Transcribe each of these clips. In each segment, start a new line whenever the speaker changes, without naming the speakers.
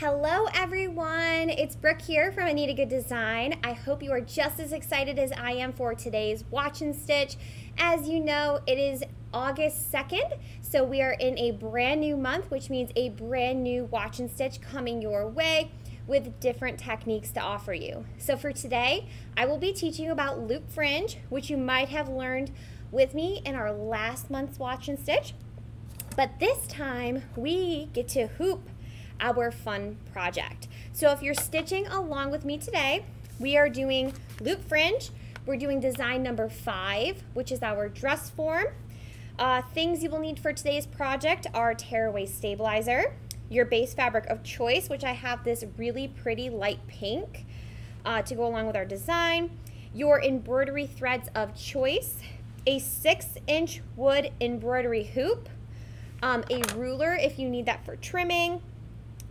Hello everyone, it's Brooke here from Anita Goodesign. I hope you are just as excited as I am for today's watch and stitch. As you know, it is August 2nd, so we are in a brand new month, which means a brand new watch and stitch coming your way with different techniques to offer you. So for today, I will be teaching you about loop fringe, which you might have learned with me in our last month's watch and stitch. But this time, we get to hoop our fun project. So if you're stitching along with me today, we are doing loop fringe. We're doing design number five, which is our dress form. Uh, things you will need for today's project are tearaway stabilizer, your base fabric of choice, which I have this really pretty light pink uh, to go along with our design, your embroidery threads of choice, a six inch wood embroidery hoop, um, a ruler if you need that for trimming,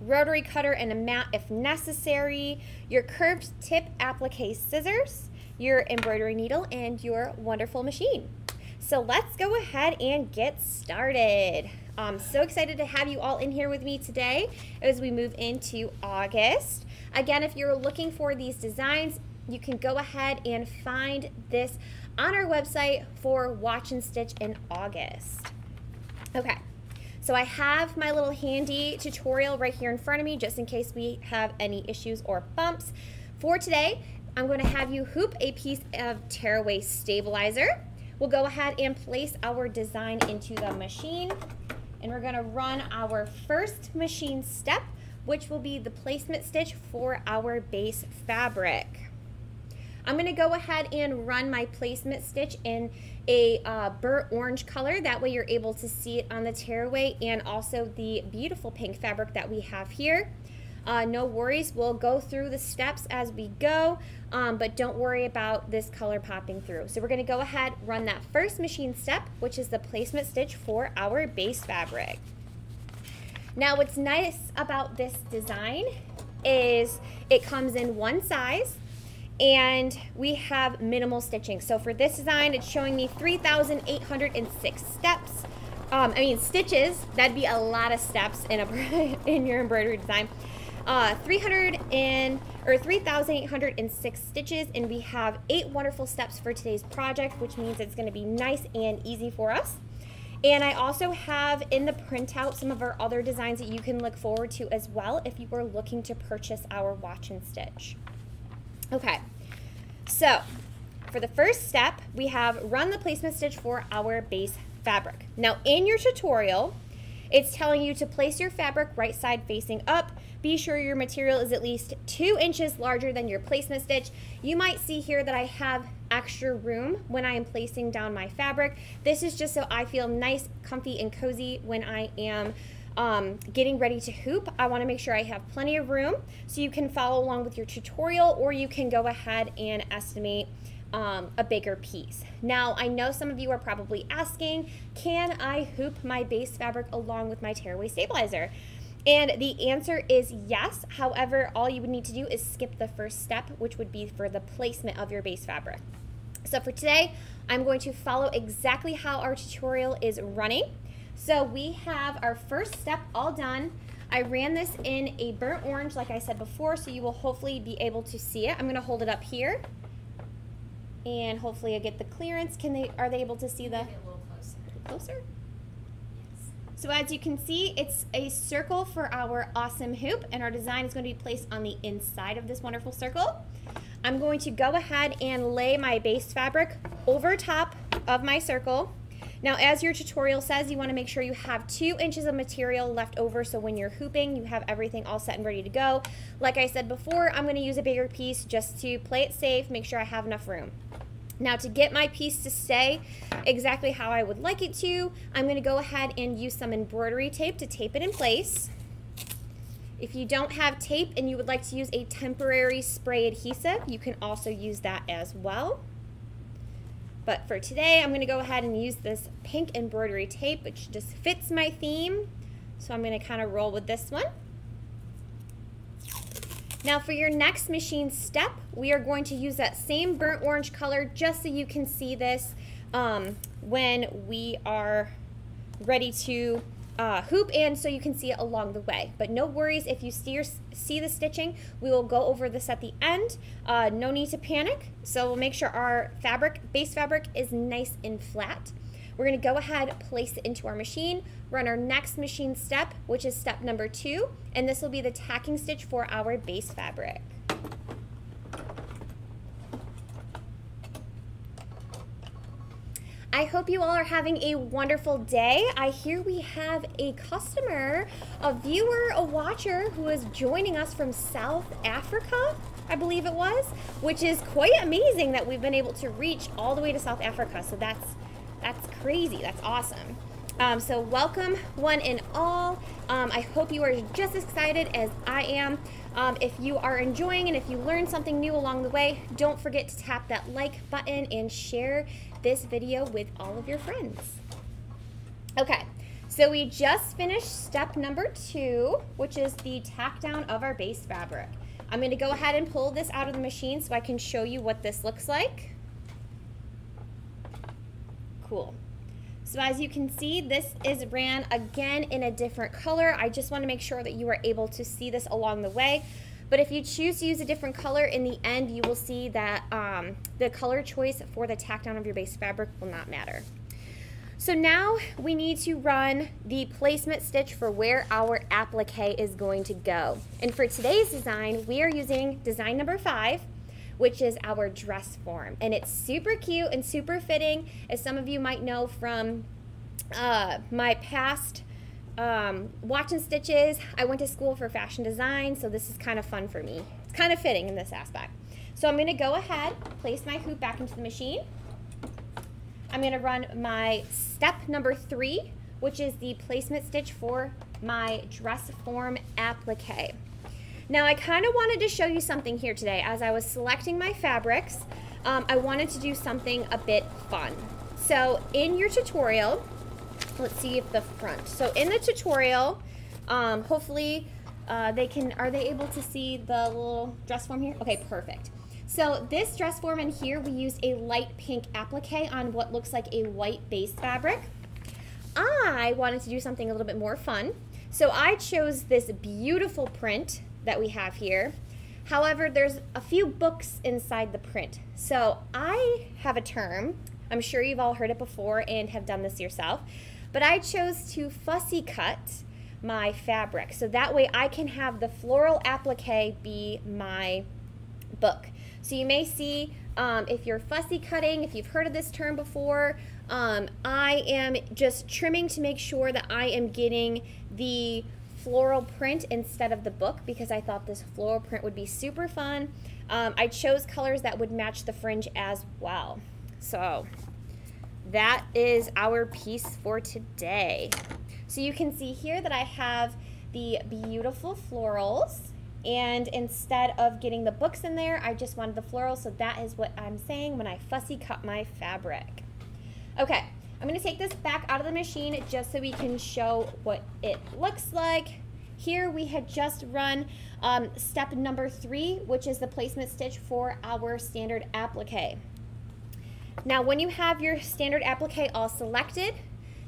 rotary cutter and a mat if necessary, your curved tip applique scissors, your embroidery needle, and your wonderful machine. So let's go ahead and get started. I'm so excited to have you all in here with me today as we move into August. Again, if you're looking for these designs, you can go ahead and find this on our website for Watch and Stitch in August. Okay, so I have my little handy tutorial right here in front of me just in case we have any issues or bumps. For today, I'm going to have you hoop a piece of tearaway stabilizer. We'll go ahead and place our design into the machine and we're going to run our first machine step which will be the placement stitch for our base fabric. I'm going to go ahead and run my placement stitch in a uh, burnt orange color. That way you're able to see it on the tearaway and also the beautiful pink fabric that we have here. Uh, no worries, we'll go through the steps as we go, um, but don't worry about this color popping through. So we're gonna go ahead, and run that first machine step, which is the placement stitch for our base fabric. Now what's nice about this design is it comes in one size, and we have minimal stitching. So for this design, it's showing me 3,806 steps. Um, I mean stitches, that'd be a lot of steps in a in your embroidery design. Uh, 300 and or 3,806 stitches, and we have eight wonderful steps for today's project, which means it's going to be nice and easy for us. And I also have in the printout some of our other designs that you can look forward to as well if you are looking to purchase our watch and stitch. Okay, so for the first step, we have run the placement stitch for our base fabric. Now in your tutorial, it's telling you to place your fabric right side facing up. Be sure your material is at least two inches larger than your placement stitch. You might see here that I have extra room when I am placing down my fabric. This is just so I feel nice, comfy, and cozy when I am um, getting ready to hoop, I want to make sure I have plenty of room so you can follow along with your tutorial or you can go ahead and estimate um, a bigger piece. Now, I know some of you are probably asking, can I hoop my base fabric along with my tearaway stabilizer? And the answer is yes. However, all you would need to do is skip the first step, which would be for the placement of your base fabric. So for today, I'm going to follow exactly how our tutorial is running. So we have our first step all done. I ran this in a burnt orange, like I said before, so you will hopefully be able to see it. I'm gonna hold it up here, and hopefully I get the clearance. Can they, are they able to see the?
a little closer.
Closer? So as you can see, it's a circle for our awesome hoop, and our design is going to be placed on the inside of this wonderful circle. I'm going to go ahead and lay my base fabric over top of my circle. Now, as your tutorial says, you want to make sure you have two inches of material left over so when you're hooping, you have everything all set and ready to go. Like I said before, I'm going to use a bigger piece just to play it safe, make sure I have enough room. Now to get my piece to stay exactly how I would like it to, I'm going to go ahead and use some embroidery tape to tape it in place. If you don't have tape and you would like to use a temporary spray adhesive, you can also use that as well. But for today, I'm going to go ahead and use this pink embroidery tape, which just fits my theme. So I'm going to kind of roll with this one. Now for your next machine step, we are going to use that same burnt orange color just so you can see this um, when we are ready to uh, hoop and so you can see it along the way. But no worries if you see, your, see the stitching, we will go over this at the end. Uh, no need to panic. So we'll make sure our fabric, base fabric is nice and flat. We're gonna go ahead, place it into our machine, run our next machine step, which is step number two, and this will be the tacking stitch for our base fabric. I hope you all are having a wonderful day. I hear we have a customer, a viewer, a watcher who is joining us from South Africa, I believe it was, which is quite amazing that we've been able to reach all the way to South Africa. So that's that's crazy. That's awesome. Um, so welcome one and all. Um, I hope you are just as excited as I am. Um, if you are enjoying and if you learned something new along the way, don't forget to tap that like button and share this video with all of your friends. Okay, so we just finished step number two, which is the tack down of our base fabric. I'm gonna go ahead and pull this out of the machine so I can show you what this looks like. Cool. So as you can see, this is ran again in a different color. I just wanna make sure that you are able to see this along the way. But if you choose to use a different color, in the end, you will see that um, the color choice for the tack down of your base fabric will not matter. So now we need to run the placement stitch for where our applique is going to go. And for today's design, we are using design number five, which is our dress form. And it's super cute and super fitting, as some of you might know from uh, my past um, watching stitches. I went to school for fashion design, so this is kind of fun for me. It's kind of fitting in this aspect. So I'm going to go ahead, place my hoop back into the machine. I'm going to run my step number three, which is the placement stitch for my dress form applique. Now I kind of wanted to show you something here today. As I was selecting my fabrics, um, I wanted to do something a bit fun. So in your tutorial, let's see if the front. So in the tutorial, um, hopefully uh, they can, are they able to see the little dress form here? Okay, perfect. So this dress form in here, we used a light pink applique on what looks like a white base fabric. I wanted to do something a little bit more fun. So I chose this beautiful print that we have here. However, there's a few books inside the print. So I have a term, I'm sure you've all heard it before and have done this yourself, but I chose to fussy cut my fabric. So that way I can have the floral applique be my book. So you may see um, if you're fussy cutting, if you've heard of this term before, um, I am just trimming to make sure that I am getting the floral print instead of the book because I thought this floral print would be super fun. Um, I chose colors that would match the fringe as well. So that is our piece for today. So you can see here that I have the beautiful florals and instead of getting the books in there, I just wanted the florals. So that is what I'm saying when I fussy cut my fabric. Okay, I'm gonna take this back out of the machine just so we can show what it looks like. Here we had just run um, step number three, which is the placement stitch for our standard applique. Now when you have your standard applique all selected,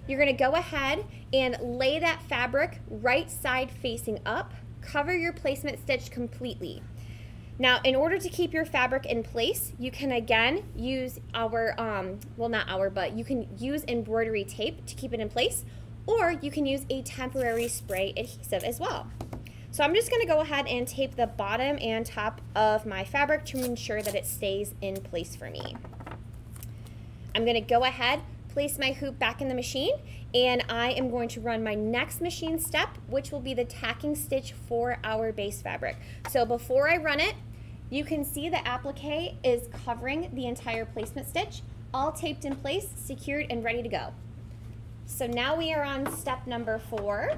you're gonna go ahead and lay that fabric right side facing up, cover your placement stitch completely. Now, in order to keep your fabric in place, you can again use our, um, well not our, but you can use embroidery tape to keep it in place, or you can use a temporary spray adhesive as well. So I'm just gonna go ahead and tape the bottom and top of my fabric to ensure that it stays in place for me. I'm gonna go ahead, place my hoop back in the machine, and I am going to run my next machine step, which will be the tacking stitch for our base fabric. So before I run it, you can see the applique is covering the entire placement stitch, all taped in place, secured, and ready to go. So now we are on step number four.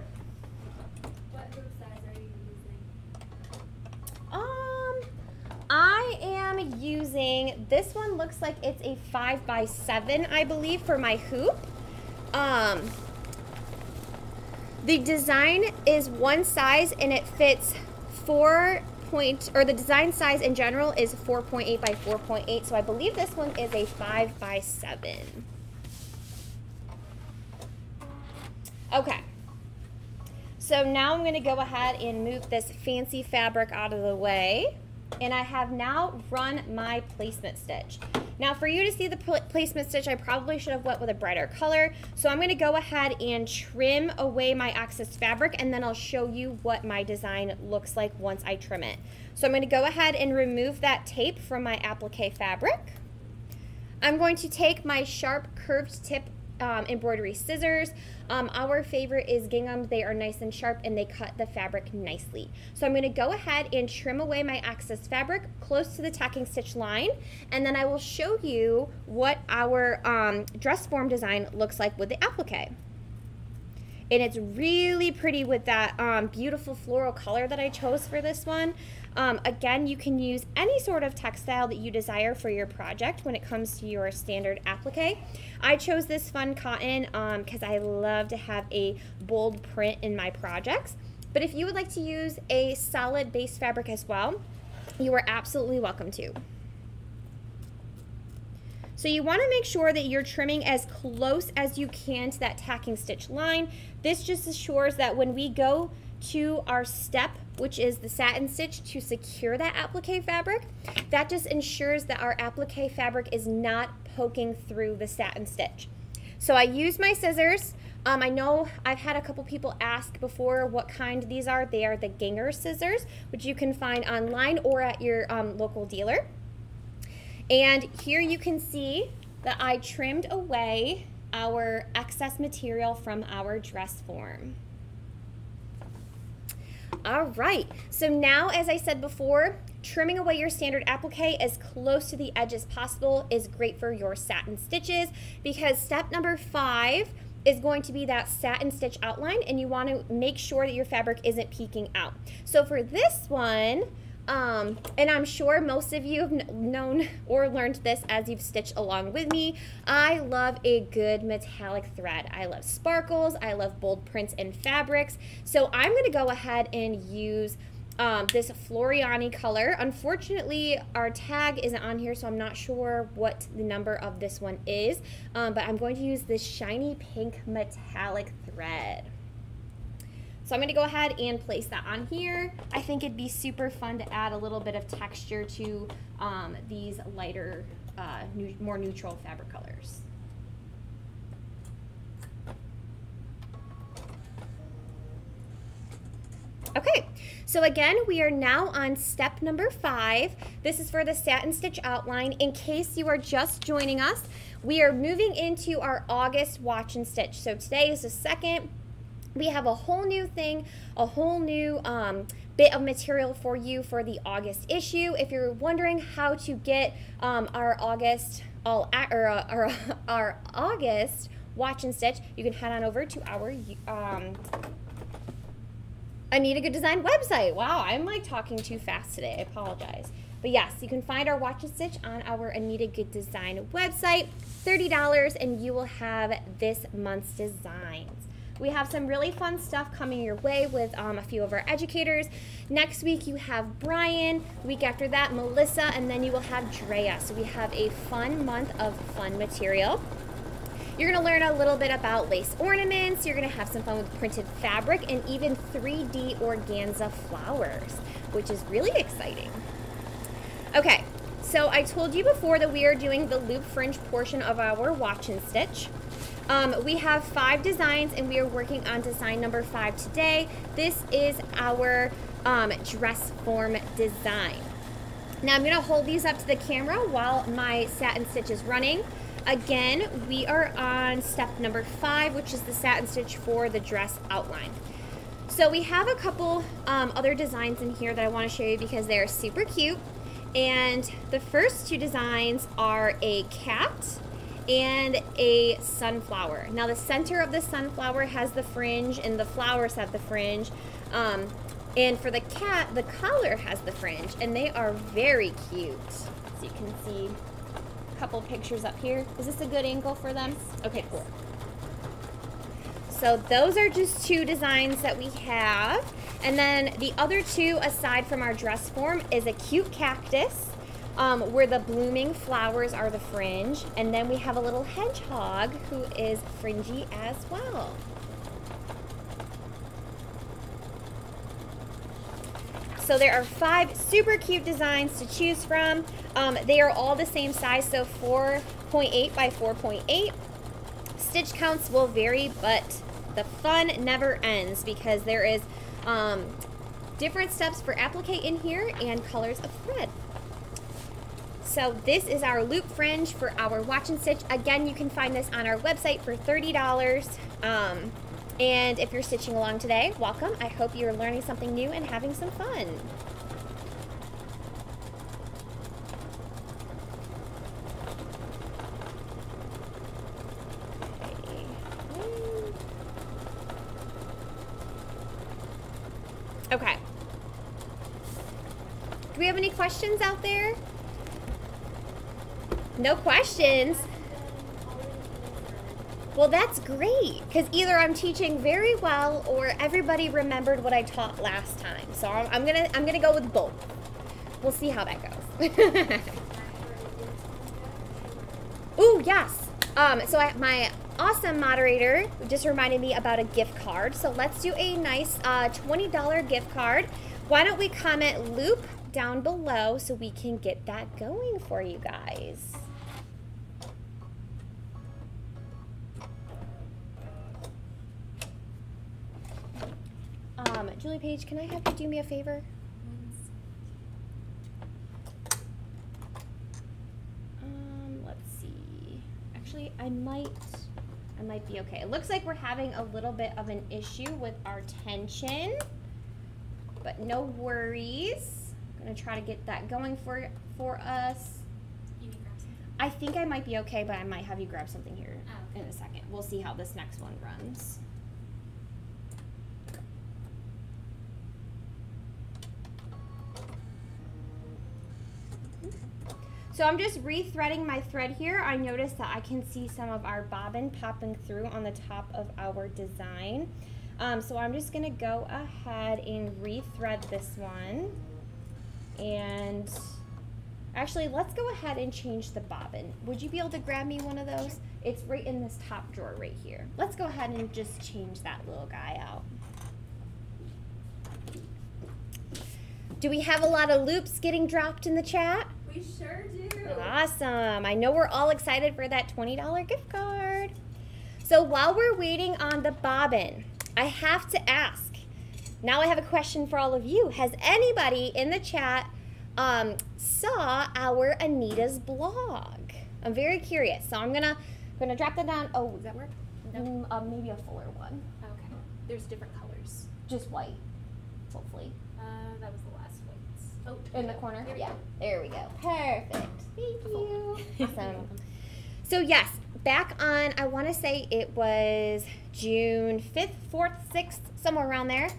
I am using, this one looks like it's a five by seven, I believe, for my hoop. Um, the design is one size and it fits four point, or the design size in general is 4.8 by 4.8. So I believe this one is a five by seven. Okay. So now I'm going to go ahead and move this fancy fabric out of the way. And I have now run my placement stitch. Now for you to see the placement stitch, I probably should have went with a brighter color. So I'm gonna go ahead and trim away my excess fabric and then I'll show you what my design looks like once I trim it. So I'm gonna go ahead and remove that tape from my applique fabric. I'm going to take my sharp curved tip um, embroidery scissors. Um, our favorite is Gingher. They are nice and sharp and they cut the fabric nicely. So I'm going to go ahead and trim away my excess fabric close to the tacking stitch line and then I will show you what our um, dress form design looks like with the applique and it's really pretty with that um, beautiful floral color that I chose for this one. Um, again, you can use any sort of textile that you desire for your project when it comes to your standard applique. I chose this fun cotton because um, I love to have a bold print in my projects. But if you would like to use a solid base fabric as well, you are absolutely welcome to. So you want to make sure that you're trimming as close as you can to that tacking stitch line. This just assures that when we go to our step, which is the satin stitch to secure that applique fabric, that just ensures that our applique fabric is not poking through the satin stitch. So I use my scissors. Um, I know I've had a couple people ask before what kind these are. They are the Gingher scissors, which you can find online or at your um, local dealer. And here you can see that I trimmed away our excess material from our dress form. All right, so now as I said before, trimming away your standard applique as close to the edge as possible is great for your satin stitches because step number five is going to be that satin stitch outline and you want to make sure that your fabric isn't peeking out. So for this one, um, and I'm sure most of you have known or learned this as you've stitched along with me. I love a good metallic thread. I love sparkles. I love bold prints and fabrics. So I'm going to go ahead and use um, this Floriani color. Unfortunately, our tag isn't on here, so I'm not sure what the number of this one is. Um, but I'm going to use this shiny pink metallic thread. So I'm going to go ahead and place that on here. I think it'd be super fun to add a little bit of texture to um, these lighter, uh, new, more neutral fabric colors. Okay, so again, we are now on step number five. This is for the satin stitch outline. In case you are just joining us, we are moving into our August watch and stitch. So today is the second we have a whole new thing, a whole new um, bit of material for you for the August issue. If you're wondering how to get um, our August all or uh, our, our August watch and stitch, you can head on over to our um, Anita Goodesign website. Wow, I'm like talking too fast today. I apologize. But yes, you can find our watch and stitch on our Anita Goodesign website. $30 and you will have this month's designs. We have some really fun stuff coming your way with um, a few of our educators. Next week, you have Brian. Week after that, Melissa. And then you will have Drea. So we have a fun month of fun material. You're going to learn a little bit about lace ornaments. You're going to have some fun with printed fabric and even 3D organza flowers, which is really exciting. Okay, so I told you before that we are doing the loop fringe portion of our watch and stitch. Um, we have five designs and we are working on design number five today. This is our um, dress form design. Now I'm going to hold these up to the camera while my satin stitch is running. Again, we are on step number five, which is the satin stitch for the dress outline. So we have a couple um, other designs in here that I want to show you because they are super cute. And the first two designs are a cat and a sunflower. Now the center of the sunflower has the fringe and the flowers have the fringe. Um, and for the cat, the collar has the fringe and they are very cute. So you can see a couple pictures up here. Is this a good angle for them? Okay, cool. So those are just two designs that we have. And then the other two, aside from our dress form, is a cute cactus um, where the blooming flowers are the fringe. And then we have a little hedgehog who is fringy as well. So there are five super cute designs to choose from. Um, they are all the same size, so 4.8 by 4.8. Stitch counts will vary, but the fun never ends because there is um, different steps for applique in here and colors of thread. So this is our loop fringe for our watch and stitch. Again, you can find this on our website for $30. Um, and if you're stitching along today, welcome. I hope you're learning something new and having some fun. Okay. Do we have any questions out there? No questions. Well, that's great because either I'm teaching very well or everybody remembered what I taught last time. So I'm, I'm gonna I'm gonna go with both. We'll see how that goes. Ooh, yes. Um, so I, my awesome moderator just reminded me about a gift card. So let's do a nice uh, $20 gift card. Why don't we comment loop down below so we can get that going for you guys. Julie Page, can I have you do me a favor? Um, let's see. Actually, I might, I might be okay. It looks like we're having a little bit of an issue with our tension, but no worries. I'm gonna try to get that going for for us. I think I might be okay, but I might have you grab something here
Oh,
in a second. We'll see how this next one runs. So I'm just rethreading my thread here. I noticed that I can see some of our bobbin popping through on the top of our design. Um, so I'm just gonna go ahead and rethread this one. And actually, let's go ahead and change the bobbin. Would you be able to grab me one of those? It's right in this top drawer right here. Let's go ahead and just change that little guy out. Do we have a lot of loops getting dropped in the chat?
We sure do.
Awesome. I know we're all excited for that $20 gift card. So while we're waiting on the bobbin, I have to ask. Now I have a question for all of you. Has anybody in the chat um, saw our Anita's blog? I'm very curious. So I'm gonna gonna drop that down. Oh, does that work?
No.
Uh, maybe a fuller one.
Okay. There's different colors.
Just white, hopefully.
Uh, that was the last one. Oh,
In the corner?
There
yeah. There we go. Perfect. Thank you. Awesome. So yes, back on I want to say it was June 5th, 4th, 6th, somewhere around there.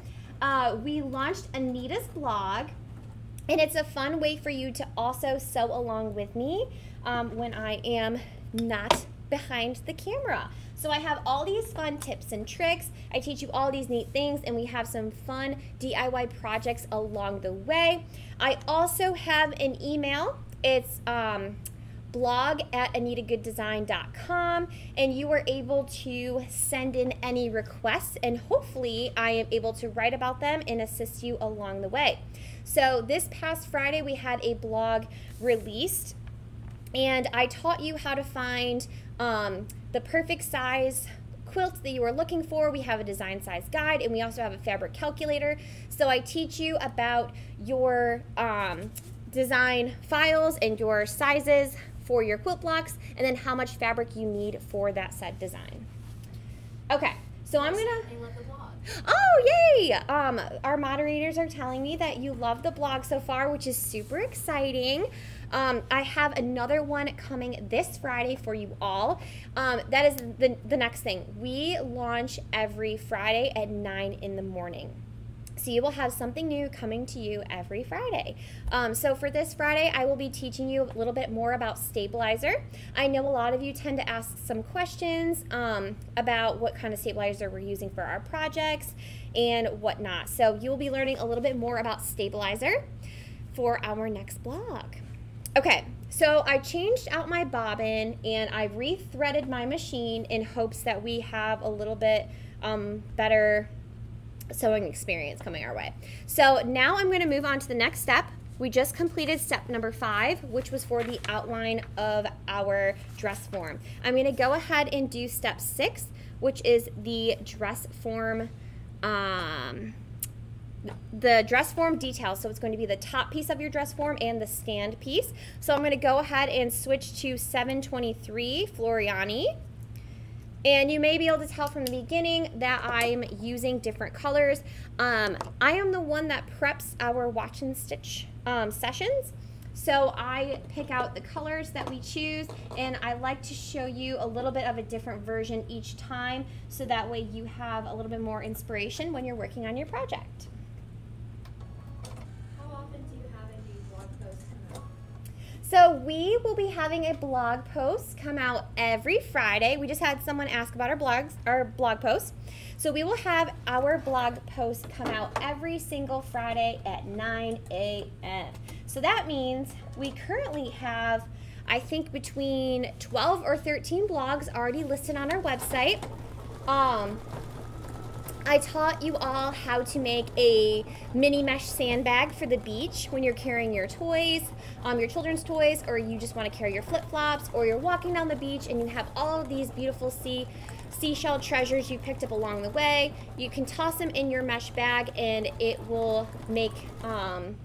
Uh, we launched Anita's blog, and it's a fun way for you to also sew along with me um, when I am not behind the camera. So I have all these fun tips and tricks. I teach you all these neat things, and we have some fun DIY projects along the way. I also have an email. It's um, blog at anitagoodesign.com and you are able to send in any requests and hopefully I am able to write about them and assist you along the way. So this past Friday we had a blog released and I taught you how to find um, the perfect size quilt that you are looking for. We have a design size guide and we also have a fabric calculator. So I teach you about your um, design files and your sizes for your quilt blocks and then how much fabric you need for that set design. Okay, so I'm gonna.
I love the blog.
Oh, yay! Um, our moderators are telling me that you love the blog so far, which is super exciting. Um, I have another one coming this Friday for you all. Um, that is the, the next thing. We launch every Friday at 9 in the morning. So you will have something new coming to you every Friday. Um, so for this Friday, I will be teaching you a little bit more about stabilizer. I know a lot of you tend to ask some questions um, about what kind of stabilizer we're using for our projects and whatnot. So you will be learning a little bit more about stabilizer for our next blog. Okay, so I changed out my bobbin and I rethreaded my machine in hopes that we have a little bit um, better sewing experience coming our way. So now I'm going to move on to the next step. We just completed step number five, which was for the outline of our dress form. I'm going to go ahead and do step six, which is the dress form um, the dress form details. So it's going to be the top piece of your dress form and the stand piece. So I'm going to go ahead and switch to 723 Floriani. And you may be able to tell from the beginning that I'm using different colors. Um, I am the one that preps our watch and stitch um, sessions. So I pick out the colors that we choose and I like to show you a little bit of a different version each time so that way you have a little bit more inspiration when you're working on your project. So we will be having a blog post come out every Friday. We just had someone ask about our blogs, our blog posts. So we will have our blog post come out every single Friday at 9 a.m. So that means we currently have, I think, between 12 or 13 blogs already listed on our website. Um, I taught you all how to make a mini mesh sandbag for the beach when you're carrying your toys, um, your children's toys, or you just want to carry your flip-flops, or you're walking down the beach and you have all of these beautiful sea seashell treasures you picked up along the way. You can toss them in your mesh bag and it will make um,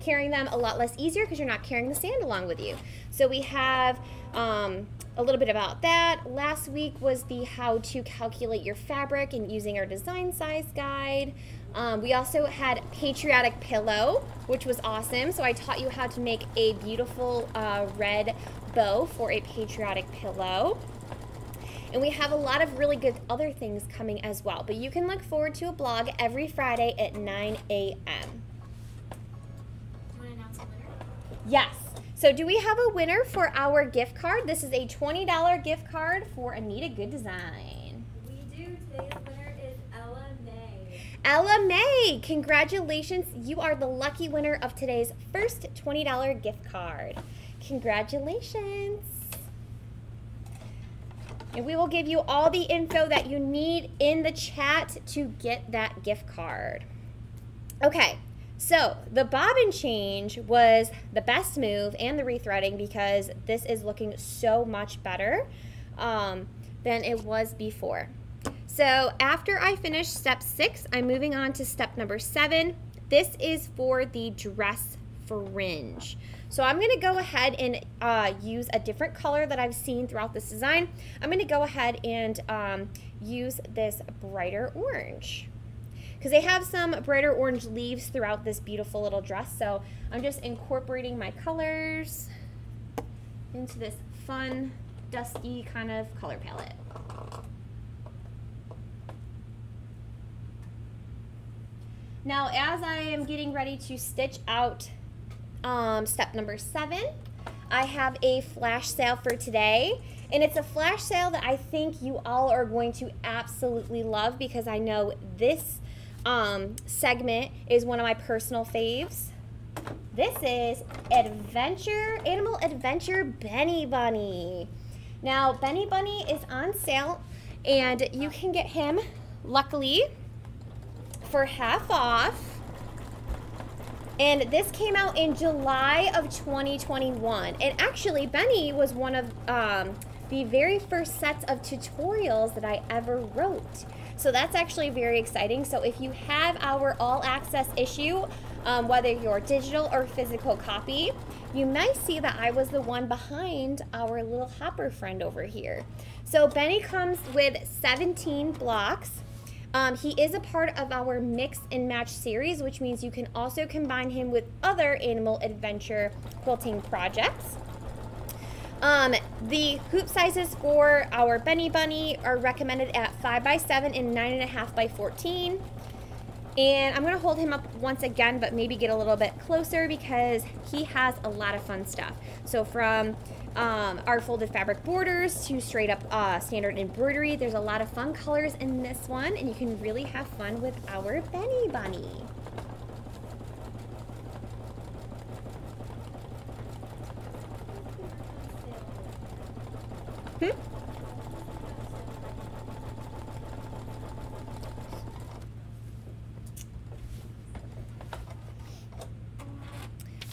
carrying them a lot less easier because you're not carrying the sand along with you. So we have um, a little bit about that. Last week was the how to calculate your fabric and using our design size guide. Um, we also had patriotic pillow, which was awesome. So I taught you how to make a beautiful uh, red bow for a patriotic pillow. And we have a lot of really good other things coming as well. But you can look forward to a blog every Friday at 9 a.m. Yes. So do we have a winner for our gift card? This is a $20 gift card for Anita Goodesign.
We do. Today's winner is Ella May.
Ella May, congratulations. You are the lucky winner of today's first $20 gift card. Congratulations. And we will give you all the info that you need in the chat to get that gift card. Okay, so the bobbin change was the best move and the rethreading because this is looking so much better um, than it was before. So after I finish step six, I'm moving on to step number seven. This is for the dress fringe. So I'm going to go ahead and uh, use a different color that I've seen throughout this design. I'm going to go ahead and um, use this brighter orange because they have some brighter orange leaves throughout this beautiful little dress. So I'm just incorporating my colors into this fun, dusky kind of color palette. Now, as I am getting ready to stitch out um, step number seven, I have a flash sale for today. And it's a flash sale that I think you all are going to absolutely love because I know this um, segment is one of my personal faves. This is Adventure, Animal Adventure Benny Bunny. Now, Benny Bunny is on sale and you can get him, luckily, for half off. And this came out in July of 2021. And actually, Benny was one of um, the very first sets of tutorials that I ever wrote. So that's actually very exciting. So if you have our all access issue, um, whether you're digital or physical copy, you might see that I was the one behind our little hopper friend over here. So Benny comes with 17 blocks. Um, he is a part of our mix and match series, which means you can also combine him with other animal adventure quilting projects. Um, the hoop sizes for our Benny Bunny are recommended at 5 by 7 and 9.5 by 14. And I'm going to hold him up once again, but maybe get a little bit closer because he has a lot of fun stuff. So from um, our folded fabric borders to straight up uh, standard embroidery, there's a lot of fun colors in this one, and you can really have fun with our Benny Bunny. Hmm?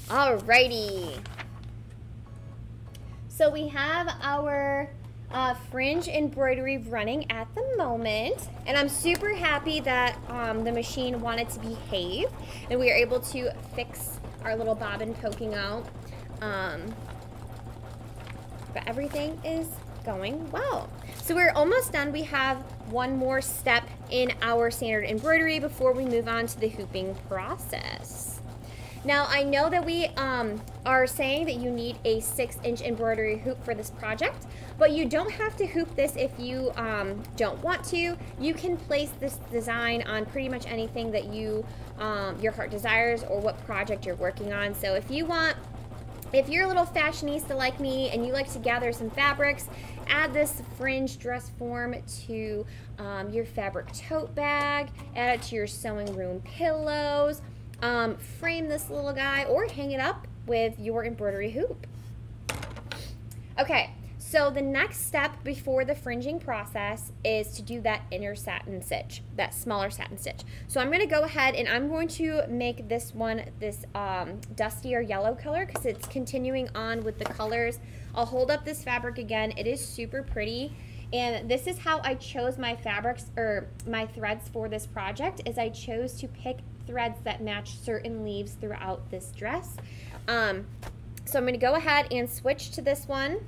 Alrighty. So we have our uh, fringe embroidery running at the moment. And I'm super happy that um, the machine wanted to behave and we are able to fix our little bobbin poking out. Um, but everything is going well. So we're almost done. We have one more step in our standard embroidery before we move on to the hooping process. Now I know that we um, are saying that you need a six inch embroidery hoop for this project, but you don't have to hoop this if you um, don't want to. You can place this design on pretty much anything that you, um, your heart desires or what project you're working on. So if you want if you're a little fashionista like me and you like to gather some fabrics, add this fringe dress form to um, your fabric tote bag, add it to your sewing room pillows, um, frame this little guy or hang it up with your embroidery hoop. Okay, so the next step before the fringing process is to do that inner satin stitch, that smaller satin stitch. So I'm going to go ahead and I'm going to make this one this um, dustier yellow color because it's continuing on with the colors. I'll hold up this fabric again. It is super pretty. And this is how I chose my fabrics or my threads for this project is I chose to pick threads that match certain leaves throughout this dress. Um, so I'm going to go ahead and switch to this one.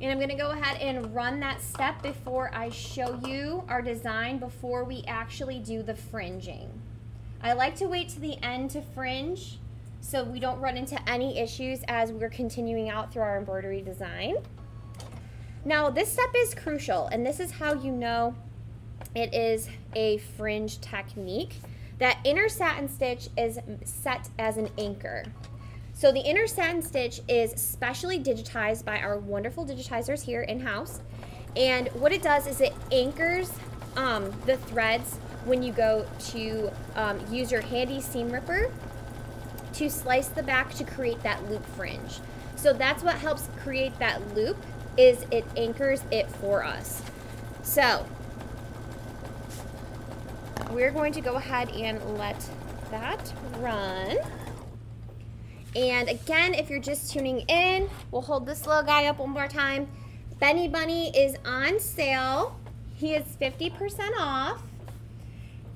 And I'm going to go ahead and run that step before I show you our design before we actually do the fringing. I like to wait to the end to fringe so we don't run into any issues as we're continuing out through our embroidery design. Now this step is crucial and this is how you know it is a fringe technique. That inner satin stitch is set as an anchor. So the inner satin stitch is specially digitized by our wonderful digitizers here in-house. And what it does is it anchors um, the threads when you go to um, use your handy seam ripper to slice the back to create that loop fringe. So that's what helps create that loop is it anchors it for us. So we're going to go ahead and let that run. And again, if you're just tuning in, we'll hold this little guy up one more time. Benny Bunny is on sale. He is 50% off.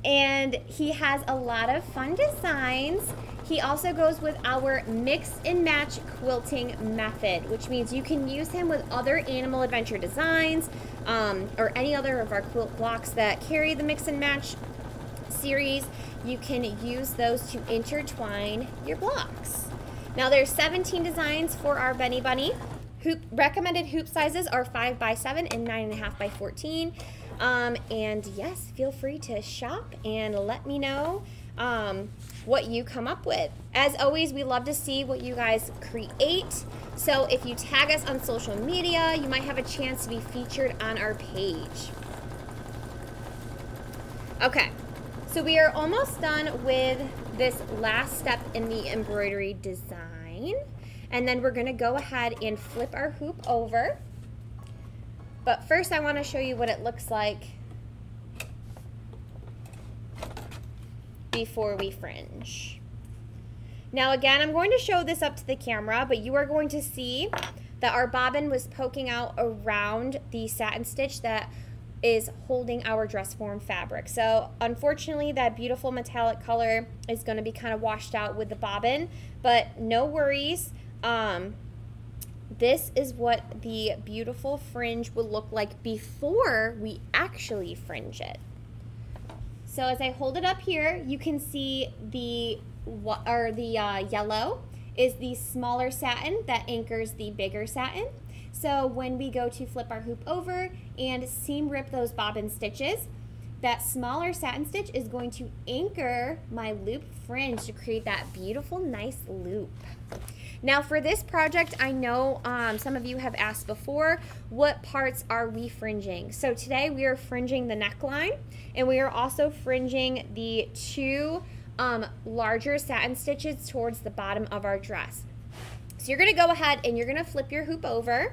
And he has a lot of fun designs. He also goes with our mix and match quilting method, which means you can use him with other animal adventure designs um, or any other of our quilt blocks that carry the mix and match series, you can use those to intertwine your blocks. Now there's 17 designs for our Benny Bunny. Hoop recommended hoop sizes are 5 by 7 and 9.5 by 14. Um, and yes, feel free to shop and let me know um, what you come up with. As always, we love to see what you guys create. So if you tag us on social media, you might have a chance to be featured on our page. Okay, so we are almost done with this last step in the embroidery design. And then we're gonna go ahead and flip our hoop over. But first I wanna show you what it looks like before we fringe. Now again, I'm going to show this up to the camera, but you are going to see that our bobbin was poking out around the satin stitch that is holding our dress form fabric. So unfortunately that beautiful metallic color is going to be kind of washed out with the bobbin, but no worries. Um, this is what the beautiful fringe will look like before we actually fringe it. So as I hold it up here, you can see the what or the uh, yellow is the smaller satin that anchors the bigger satin. So when we go to flip our hoop over and seam rip those bobbin stitches, that smaller satin stitch is going to anchor my loop fringe to create that beautiful, nice loop. Now for this project, I know um, some of you have asked before, what parts are we fringing? So today we are fringing the neckline and we are also fringing the two um, larger satin stitches towards the bottom of our dress. So you're gonna go ahead and you're gonna flip your hoop over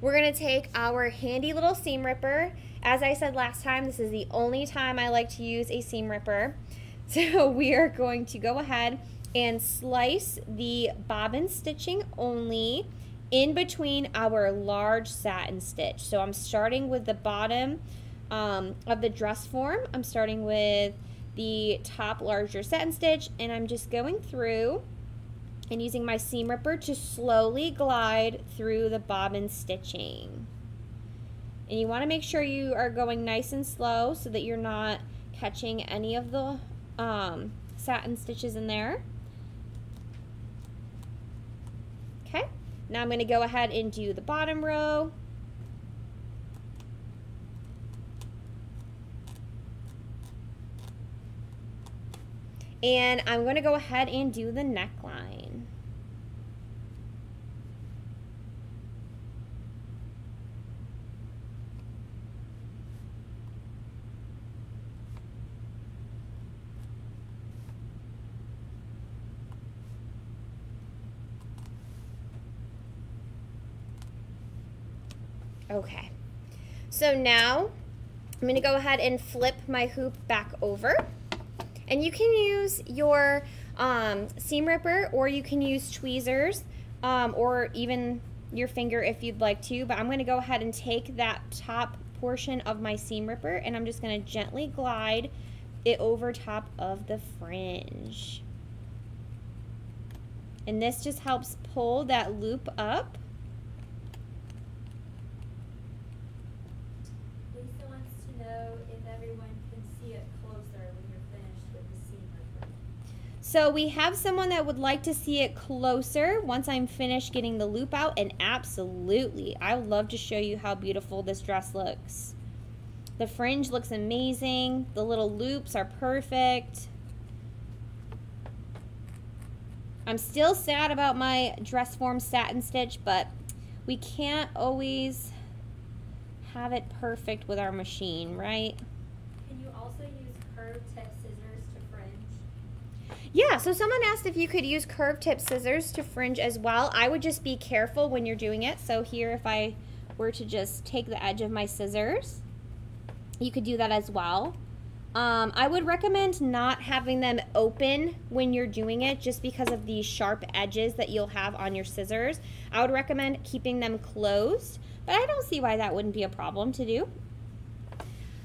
we're gonna take our handy little seam ripper. As I said last time, this is the only time I like to use a seam ripper. So we are going to go ahead and slice the bobbin stitching only in between our large satin stitch. So I'm starting with the bottom um, of the dress form. I'm starting with the top larger satin stitch and I'm just going through and using my seam ripper to slowly glide through the bobbin stitching. And you want to make sure you are going nice and slow so that you're not catching any of the um, satin stitches in there. Okay, now I'm going to go ahead and do the bottom row. And I'm going to go ahead and do the neckline. Okay, so now I'm going to go ahead and flip my hoop back over. And you can use your um, seam ripper or you can use tweezers um, or even your finger if you'd like to. But I'm going to go ahead and take that top portion of my seam ripper and I'm just going to gently glide it over top of the fringe. And this just helps pull that loop up So we have someone that would like to see it closer once I'm finished getting the loop out. And absolutely, I would love to show you how beautiful this dress looks. The fringe looks amazing. The little loops are perfect. I'm still sad about my dress form satin stitch, but we can't always have it perfect with our machine, right? Yeah, so someone asked if you could use curved tip scissors to fringe as well. I would just be careful when you're doing it. So here, if I were to just take the edge of my scissors, you could do that as well. Um, I would recommend not having them open when you're doing it just because of the sharp edges that you'll have on your scissors. I would recommend keeping them closed, but I don't see why that wouldn't be a problem to do.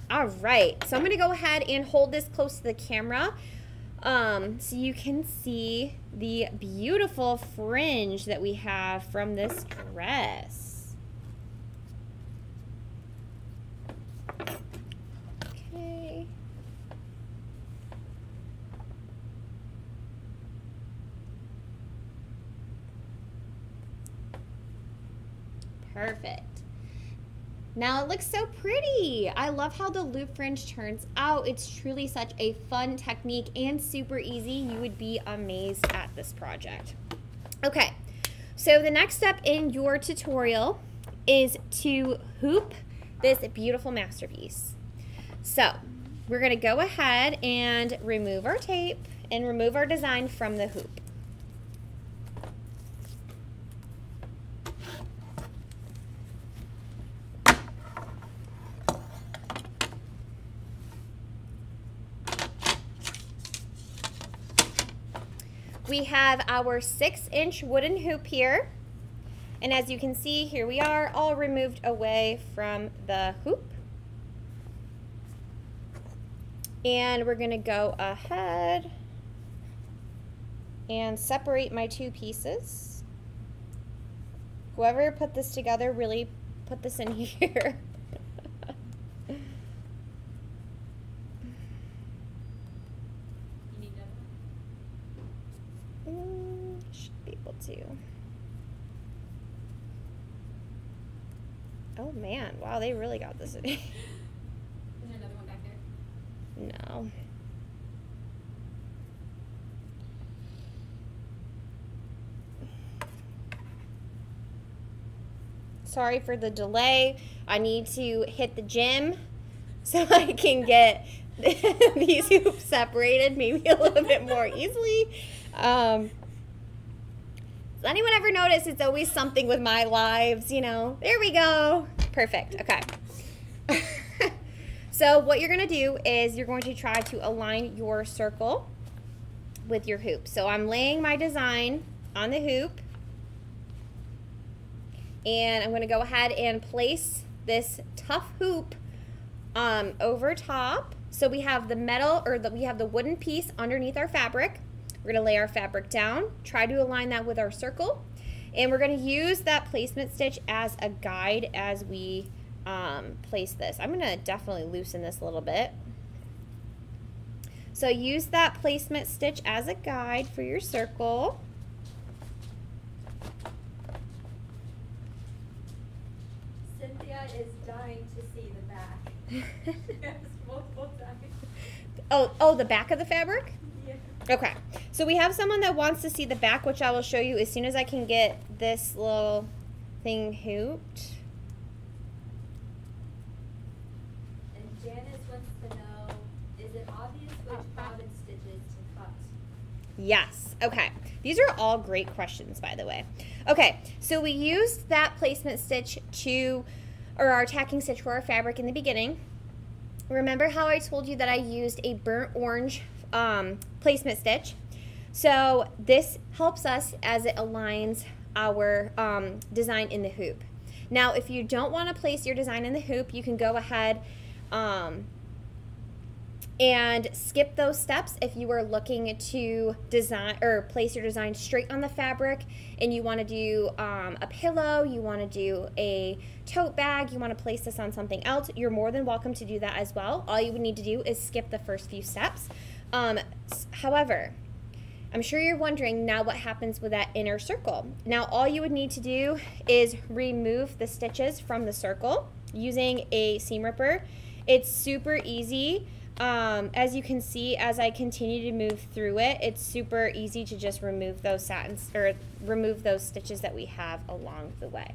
All right, so I'm gonna go ahead and hold this close to the camera. Um, so you can see the beautiful fringe that we have from this dress. Okay. Perfect. Now it looks so pretty. I love how the loop fringe turns out. It's truly such a fun technique and super easy. You would be amazed at this project. Okay, so the next step in your tutorial is to hoop this beautiful masterpiece. So we're gonna go ahead and remove our tape and remove our design from the hoop. We have our six inch wooden hoop here. And as you can see, here we are all removed away from the hoop. And we're gonna go ahead and separate my two pieces. Whoever put this together really put this in here. to. Oh man, wow, they really got this. Is there another one back there? No. Sorry for the delay. I need to hit the gym so I can get these hoops separated maybe a little bit more easily. Um, does anyone ever notice it's always something with my lives, you know? There we go. Perfect. Okay. So what you're going to do is you're going to try to align your circle with your hoop. So I'm laying my design on the hoop and I'm going to go ahead and place this tough hoop um, over top. So we have the metal or the, we have the wooden piece underneath our fabric. We're going to lay our fabric down, try to align that with our circle, and we're going to use that placement stitch as a guide as we um, place this. I'm going to definitely loosen this a little bit. So use that placement stitch as a guide for your circle.
Cynthia is dying to see the back. yes, multiple times.
Oh, oh, the back of the fabric? Okay. So we have someone that wants to see the back, which I will show you as soon as I can get this little thing hooped.
And Janice wants to know, is it obvious which bobbin stitches to cut?
Yes. Okay. These are all great questions, by the way. Okay. So we used that placement stitch to, or our tacking stitch for our fabric in the beginning. Remember how I told you that I used a burnt orange um, placement stitch? So this helps us as it aligns our um, design in the hoop. Now, if you don't want to place your design in the hoop, you can go ahead um, and skip those steps if you are looking to design or place your design straight on the fabric and you want to do um, a pillow, you want to do a tote bag, you want to place this on something else, you're more than welcome to do that as well. All you would need to do is skip the first few steps. Um, however, I'm sure you're wondering now what happens with that inner circle. Now all you would need to do is remove the stitches from the circle using a seam ripper. It's super easy. Um, as you can see, as I continue to move through it, it's super easy to just remove those satins or remove those stitches that we have along the way.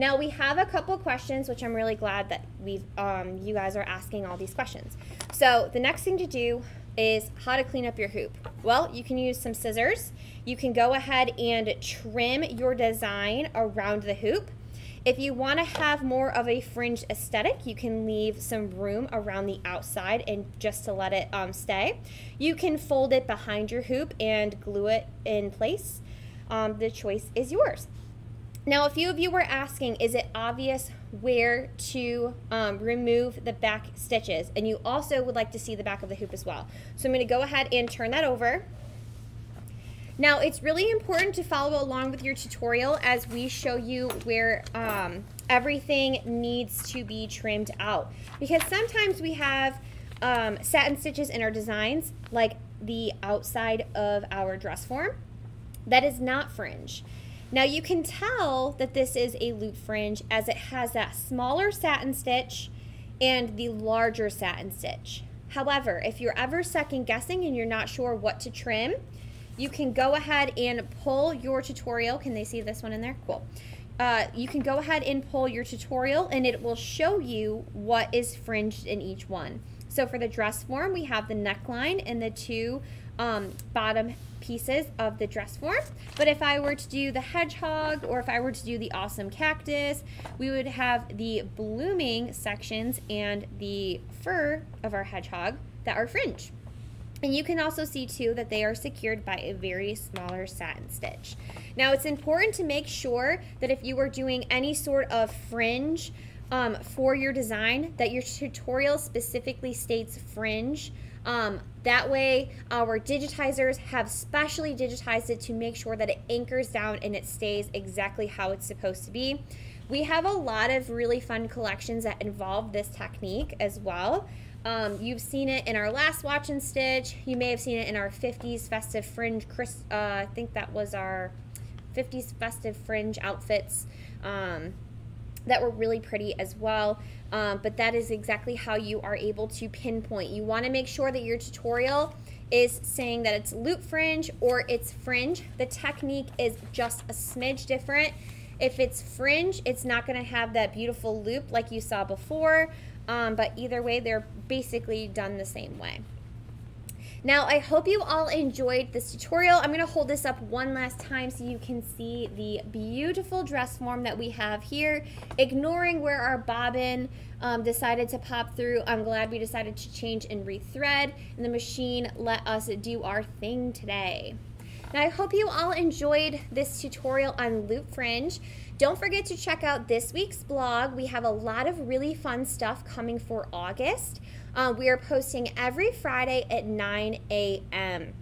Now we have a couple questions, which I'm really glad that we've um, you guys are asking all these questions. So the next thing to do is how to clean up your hoop. Well, you can use some scissors. You can go ahead and trim your design around the hoop. If you want to have more of a fringe aesthetic, you can leave some room around the outside and just to let it um, stay. You can fold it behind your hoop and glue it in place. Um, the choice is yours. Now, a few of you were asking, is it obvious where to um, remove the back stitches? And you also would like to see the back of the hoop as well. So I'm going to go ahead and turn that over. Now, it's really important to follow along with your tutorial as we show you where um, everything needs to be trimmed out. Because sometimes we have um, satin stitches in our designs, like the outside of our dress form, that is not fringe. Now you can tell that this is a loop fringe as it has that smaller satin stitch and the larger satin stitch. However, if you're ever second guessing and you're not sure what to trim, you can go ahead and pull your tutorial. Can they see this one in there? Cool. Uh, you can go ahead and pull your tutorial and it will show you what is fringed in each one. So for the dress form, we have the neckline and the two um, bottom pieces of the dress form. But if I were to do the hedgehog or if I were to do the awesome cactus, we would have the blooming sections and the fur of our hedgehog that are fringe. And you can also see too that they are secured by a very smaller satin stitch. Now it's important to make sure that if you are doing any sort of fringe um, for your design that your tutorial specifically states fringe um, that way, our digitizers have specially digitized it to make sure that it anchors down and it stays exactly how it's supposed to be. We have a lot of really fun collections that involve this technique as well. Um, you've seen it in our last watch and stitch. You may have seen it in our 50s festive fringe. Chris, uh, I think that was our 50s festive fringe outfits um, that were really pretty as well um, but that is exactly how you are able to pinpoint. You want to make sure that your tutorial is saying that it's loop fringe or it's fringe. The technique is just a smidge different. If it's fringe, it's not going to have that beautiful loop like you saw before, um, but either way, they're basically done the same way. Now, I hope you all enjoyed this tutorial. I'm gonna hold this up one last time so you can see the beautiful dress form that we have here. Ignoring where our bobbin um, decided to pop through, I'm glad we decided to change and rethread, and the machine let us do our thing today. Now, I hope you all enjoyed this tutorial on loop fringe. Don't forget to check out this week's blog. We have a lot of really fun stuff coming for August. Uh, we are posting every Friday at 9 a.m.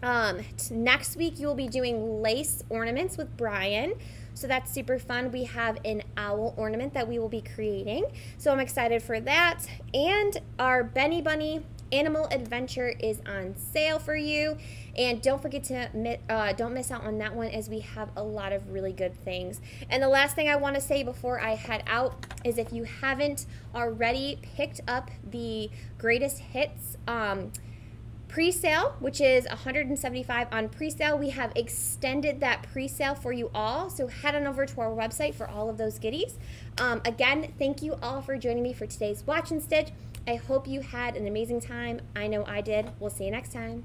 Um, next week, you will be doing lace ornaments with Brian. So that's super fun. We have an owl ornament that we will be creating. So I'm excited for that. And our Benny Bunny Animal Adventure is on sale for you. And don't forget to uh, don't miss out on that one as we have a lot of really good things. And the last thing I want to say before I head out is if you haven't already picked up the greatest hits um, pre-sale which is 175 on pre-sale we have extended that pre-sale for you all so head on over to our website for all of those goodies um, again thank you all for joining me for today's watch and stitch i hope you had an amazing time. I know i did. We'll see you next time